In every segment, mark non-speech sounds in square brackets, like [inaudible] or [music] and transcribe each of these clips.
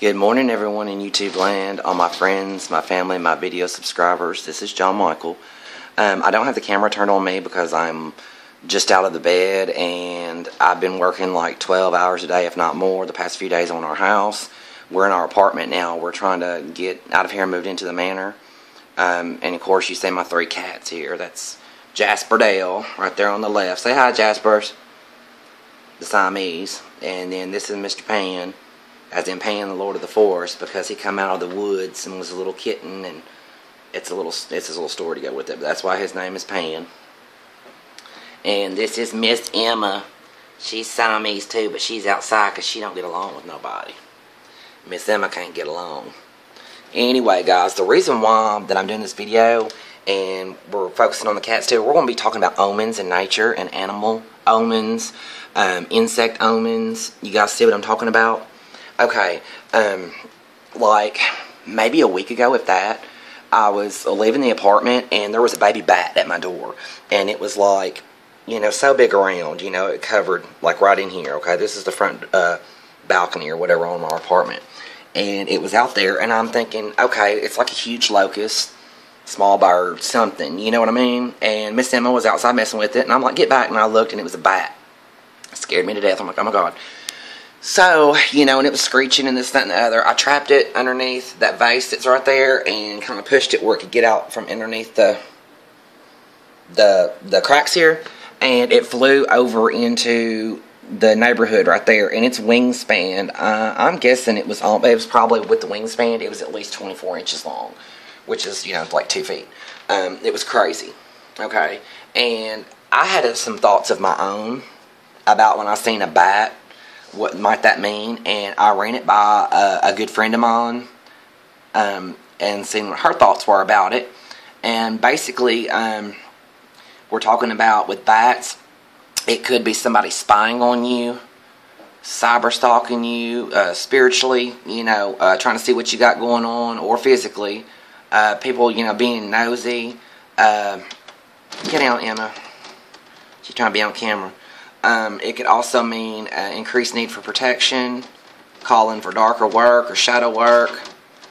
Good morning, everyone in YouTube land, all my friends, my family, my video subscribers. This is Johnmichael. Um, I don't have the camera turned on me because I'm just out of the bed and I've been working like 12 hours a day, if not more, the past few days on our house. We're in our apartment now. We're trying to get out of here and moved into the manor. Um, and of course, you see my three cats here. That's Jasper Dale right there on the left. Say hi, Jaspers. The Siamese. And then this is Mr. Pan as in Pan, the Lord of the Forest, because he come out of the woods and was a little kitten, and it's a little it's a little story to go with it. But that's why his name is Pan. And this is Miss Emma. She's Siamese too, but she's outside because she don't get along with nobody. Miss Emma can't get along. Anyway, guys, the reason why that I'm doing this video and we're focusing on the cats too, we're going to be talking about omens in nature and animal omens, um, insect omens. You guys see what I'm talking about? Okay, um, like maybe a week ago, if that, I was leaving the apartment and there was a baby bat at my door, and it was like, you know, so big around, you know, it covered like right in here. Okay, this is the front uh, balcony or whatever on our apartment, and it was out there, and I'm thinking, okay, it's like a huge locust. Small bird, something, you know what I mean? And Miss Emma was outside messing with it, and I'm like, get back, and I looked, and it was a bat. It scared me to death. I'm like, oh my god. So, you know, and it was screeching and this, that, and the other. I trapped it underneath that vase that's right there and kind of pushed it where it could get out from underneath the the the cracks here. And it flew over into the neighborhood right there. And its wingspan, uh, I'm guessing it was all it was probably with the wingspan, it was at least 24 inches long, which is, you know, like two feet. Um, it was crazy. Okay. And I had some thoughts of my own about when I seen a bat what might that mean? And I ran it by a, a good friend of mine um, and seen what her thoughts were about it. And basically, um, we're talking about with bats, it could be somebody spying on you, cyber stalking you, uh, spiritually, you know, uh, trying to see what you got going on, or physically. Uh, people, you know, being nosy. Uh, get out, Emma. She's trying to be on camera. Um, it could also mean uh, increased need for protection, calling for darker work or shadow work.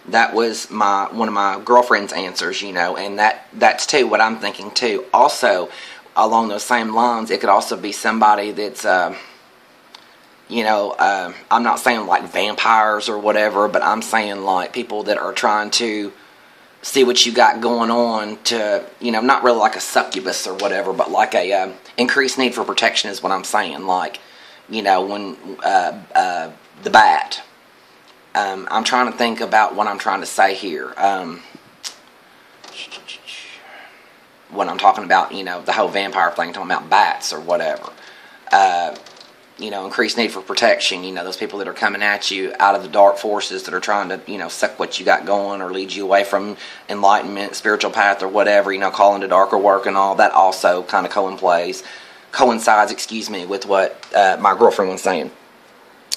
That was my one of my girlfriend's answers, you know, and that that's too what I'm thinking too. Also, along those same lines, it could also be somebody that's, uh, you know, uh, I'm not saying like vampires or whatever, but I'm saying like people that are trying to see what you got going on to you know not really like a succubus or whatever but like a uh, increased need for protection is what i'm saying. Like you know when uh, uh, the bat. Um, i'm trying to think about what i'm trying to say here. Um, when i'm talking about you know the whole vampire thing talking about bats or whatever. Uh, you know, increased need for protection. You know, those people that are coming at you out of the dark forces that are trying to, you know, suck what you got going or lead you away from enlightenment, spiritual path, or whatever. You know, calling to darker work and all that also kind of coincides, coincides, excuse me, with what uh, my girlfriend was saying.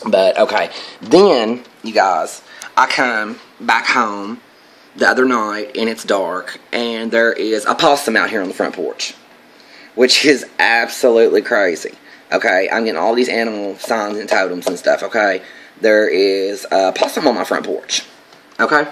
But okay, then you guys, I come back home the other night and it's dark and there is a possum out here on the front porch, which is absolutely crazy. Okay, I'm getting all these animal signs and totems and stuff. Okay, there is a possum on my front porch. Okay,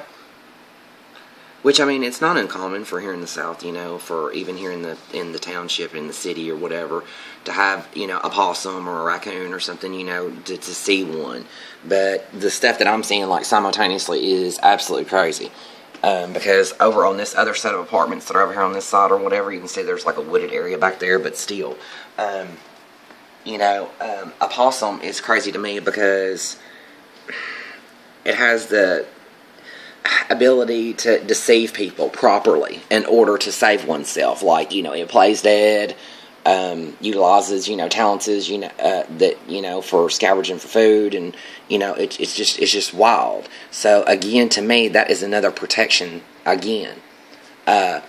which I mean, it's not uncommon for here in the South, you know, for even here in the in the township in the city or whatever, to have you know a possum or a raccoon or something, you know, to, to see one. But the stuff that I'm seeing like simultaneously is absolutely crazy. Um, because over on this other set of apartments that are over here on this side or whatever, you can see there's like a wooded area back there, but still. Um, you know, um, a possum is crazy to me because it has the ability to deceive people properly in order to save oneself. Like, you know, it plays dead, um, utilizes, you know, talents, you know, uh, that, you know, for scavenging for food and, you know, it, it's just, it's just wild. So again, to me, that is another protection again. Uh,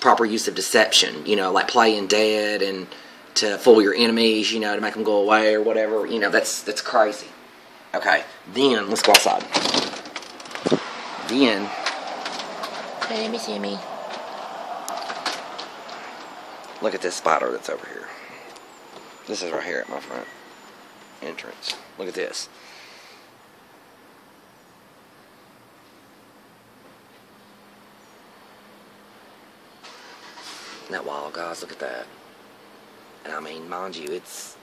proper use of deception, you know, like playing dead and, to fool your enemies, you know, to make them go away or whatever. You know, that's that's crazy. Okay, then let's go outside. Then, hey, let me see me. Look at this spider that's over here. This is right here at my front entrance. Look at this. That wall, guys? Look at that. And I mean, mind you, it's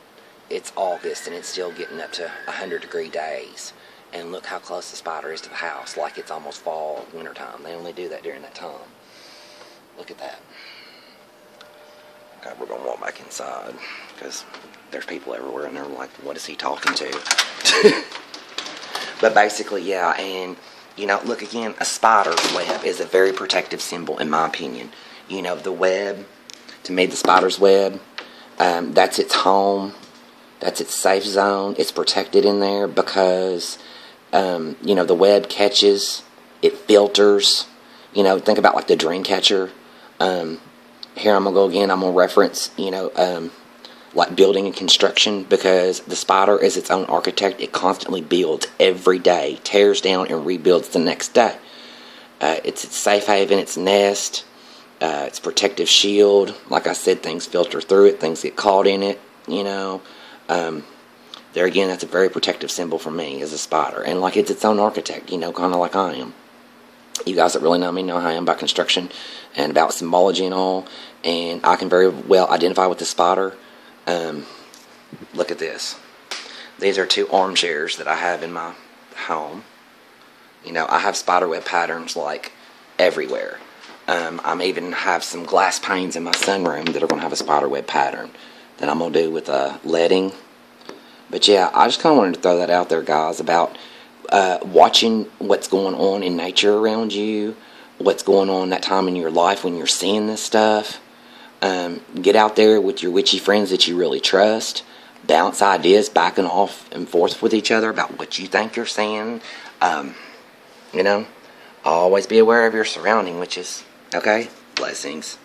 it's August and it's still getting up to 100 degree days. And look how close the spider is to the house, like it's almost fall, winter time. They only do that during that time. Look at that. God, we're gonna walk back inside because there's people everywhere and they're like, what is he talking to? [laughs] but basically, yeah, and you know, look again, a spider's web is a very protective symbol in my opinion. You know, the web, to me, the spider's web, um, that's its home, that's its safe zone. It's protected in there because, um, you know, the web catches, it filters. You know, think about like the dream catcher. Um, here I'm gonna go again. I'm gonna reference, you know, um, like building and construction because the spider is its own architect. It constantly builds every day, tears down and rebuilds the next day. Uh, it's its safe haven, its nest, uh, its protective shield. Like I said, things filter through it, things get caught in it. You know, um, there again, that's a very protective symbol for me as a spider, and like it's its own architect. You know, kind of like I am. You guys that really know me know how I am about construction and about symbology and all, and I can very well identify with the spider. Um, look at this. These are two armchairs that I have in my home. You know, I have spiderweb patterns like everywhere. Um, I'm even have some glass panes in my sunroom that are going to have a spiderweb pattern that I'm going to do with a uh, leading. But yeah, I just kind of wanted to throw that out there, guys, about uh, watching what's going on in nature around you, what's going on that time in your life when you're seeing this stuff. Um, get out there with your witchy friends that you really trust. Bounce ideas back and off and forth with each other about what you think you're saying. Um, you know, always be aware of your surrounding, which is okay. Blessings.